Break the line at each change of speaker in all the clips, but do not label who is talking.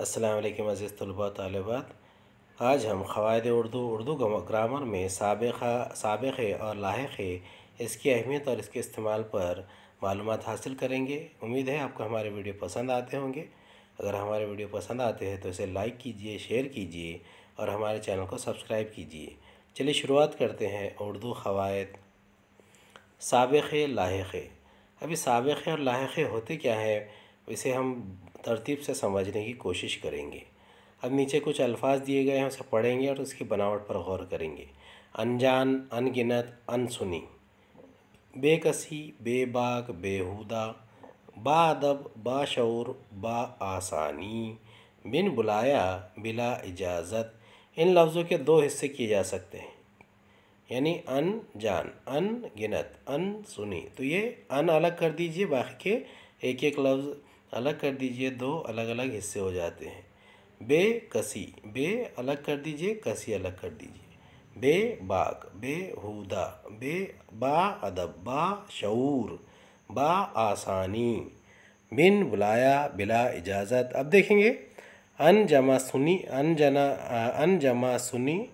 السلام علیکم عزیز طلباء، طالبات۔ آج ہم قواعد اردو اردو گرامر میں سابقہ سابق اور لاحق اس کی اہمیت اور اس کے استعمال پر معلومات حاصل کریں گے۔ امید ہے آپ کو ہمارے ویڈیو پسند آتے ہوں گے۔ اگر ہمارے ویڈیو پسند آتے ہیں تو اسے لائک کیجیے، شیئر کیجیے اور ہمارے چینل کو سبسکرائب کیجیے۔ چلیے شروعات کرتے ہیں اردو قواعد۔ سابق لاحق ابھی سابق اور لاحق ہوتے کیا ہے اسے ہم ترتیب سے سمجھنے کی کوشش کریں گے۔ اب نیچے کچھ الفاظ دیے گئے ہیں، اسے پڑھیں گے اور اس کی بناوٹ پر غور کریں گے۔ انجان ان گنت ان سنی بے کسی، بے باک بےہودہ با ادب، با شعور، با آسانی۔ بن بلایا، بلا اجازت۔ ان لفظوں کے دو حصے کیے جا سکتے ہیں۔ یعنی ان، جان۔ ان، گنت۔ ان سنی تو یہ ان الگ کر دیجیے، باقی کے ایک ایک لفظ الگ کر دیجیے دو الگ الگ حصے ہو جاتے ہیں۔ بے کسی، بے الگ کر دیجیے، کسی الگ کر دیجیے۔ بے باک بے ہودہ، بے با ادب، با شعور، با آسانی۔ بن بلایا، بلا اجازت۔ اب دیکھیں گے۔ ان جمع سنی، ان جنا، ان جمع سنی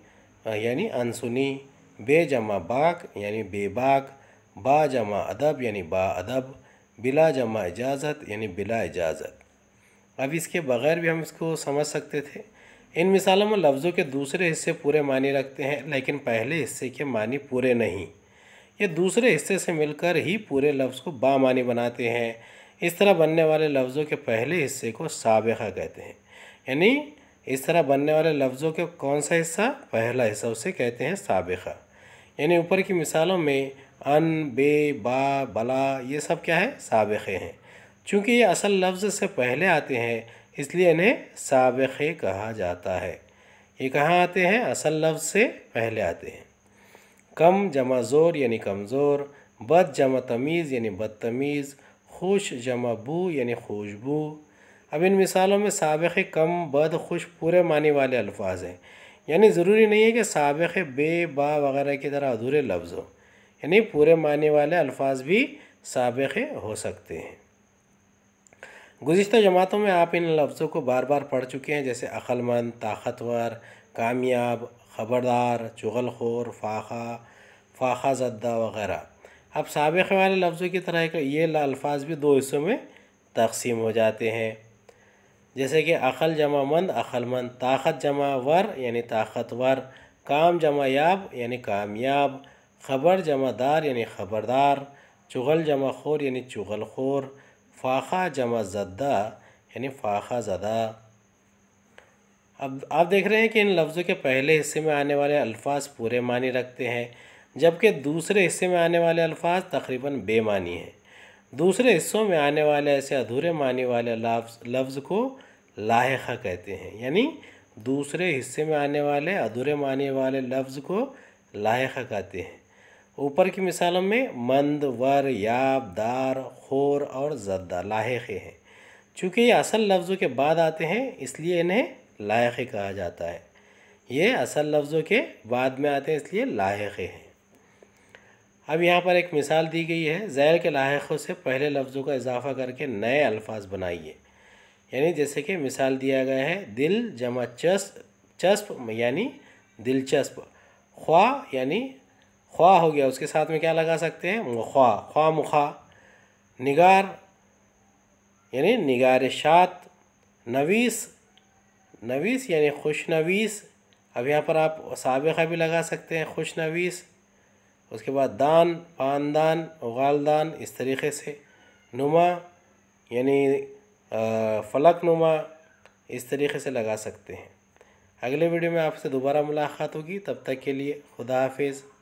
یعنی ان سنی۔ بے جمع باک یعنی بے باک با جمع ادب یعنی با ادب۔ بلا جمع اجازت یعنی بلا اجازت۔ اب اس کے بغیر بھی ہم اس کو سمجھ سکتے تھے۔ ان مثالوں میں لفظوں کے دوسرے حصے پورے معنی رکھتے ہیں، لیکن پہلے حصے کے معنی پورے نہیں۔ یہ دوسرے حصے سے مل کر ہی پورے لفظ کو با معنی بناتے ہیں۔ اس طرح بننے والے لفظوں کے پہلے حصے کو سابقہ کہتے ہیں۔ یعنی اس طرح بننے والے لفظوں کے کون سا حصہ؟ پہلا حصہ اسے کہتے ہیں سابقہ۔ یعنی اوپر کی مثالوں میں ان، بے، با، بلا، یہ سب کیا ہے؟ سابقے ہیں۔ چونکہ یہ اصل لفظ سے پہلے آتے ہیں، اس لیے انہیں سابقے کہا جاتا ہے۔ یہ کہاں آتے ہیں؟ اصل لفظ سے پہلے آتے ہیں۔ کم جمع زور یعنی کمزور، بد جمع تمیز یعنی بدتمیز، خوش جمع بو یعنی خوشبو اب ان مثالوں میں سابق کم، بد، خوش پورے معنی والے الفاظ ہیں۔ یعنی ضروری نہیں ہے کہ سابق بے، با وغیرہ کی طرح ادھورے لفظ ہو یعنی پورے معنی والے الفاظ بھی سابق ہو سکتے ہیں۔ گزشتہ جماعتوں میں آپ ان لفظوں کو بار بار پڑھ چکے ہیں، جیسے عقلمند طاقتور، کامیاب، خبردار چغل خور فاقہ فاقہ زدہ وغیرہ۔ اب سابق والے لفظوں کی طرح یہ الفاظ بھی دو حصوں میں تقسیم ہو جاتے ہیں۔ جیسے کہ عقل جمع مند، عقل مند، طاقت جمع ور یعنی طاقتور، کام جمع یاب یعنی کامیاب خبر جمع دار یعنی خبردار، چغل جمع خور یعنی چغل خور فاقہ جمع زدہ یعنی فاقہ زدہ۔ اب آپ دیکھ رہے ہیں کہ ان لفظوں کے پہلے حصے میں آنے والے الفاظ پورے معنی رکھتے ہیں، جبکہ دوسرے حصے میں آنے والے الفاظ تقریباً بے معنی ہیں۔ دوسرے حصوں میں آنے والے ایسے ادھورے معنی والے لفظ لفظ کو لاحقہ کہتے ہیں۔ یعنی دوسرے حصے میں آنے والے ادھورے معنی والے لفظ کو لاحقہ کہتے ہیں۔ اوپر کی مثالوں میں مند، ور، یاب، دار، خور اور زدہ لاحقے ہیں۔ چونکہ یہ اصل لفظوں کے بعد آتے ہیں، اس لیے انہیں لاحقے کہا جاتا ہے۔ یہ اصل لفظوں کے بعد میں آتے ہیں، اس لیے لاحقے ہیں۔ اب یہاں پر ایک مثال دی گئی ہے زیر کے لاحقوں سے پہلے لفظوں کا اضافہ کر کے نئے الفاظ بنائیے۔ یعنی جیسے کہ مثال دیا گیا ہے، دل جمع چسپ چسپ یعنی دلچسپ، خواہ یعنی خواہ ہو گیا، اس کے ساتھ میں کیا لگا سکتے ہیں؟ خواہ خواہ مخواہ، نگار یعنی نگارشات نویس نویس یعنی خوش نویس۔ اب یہاں پر آپ سابقہ بھی لگا سکتے ہیں، خوش نویس۔ اس کے بعد دان، پاندان اغالدان اس طریقے سے۔ نما یعنی فلک نما، اس طریقے سے لگا سکتے ہیں۔ اگلے ویڈیو میں آپ سے دوبارہ ملاقات ہوگی۔ تب تک کے لیے خدا حافظ۔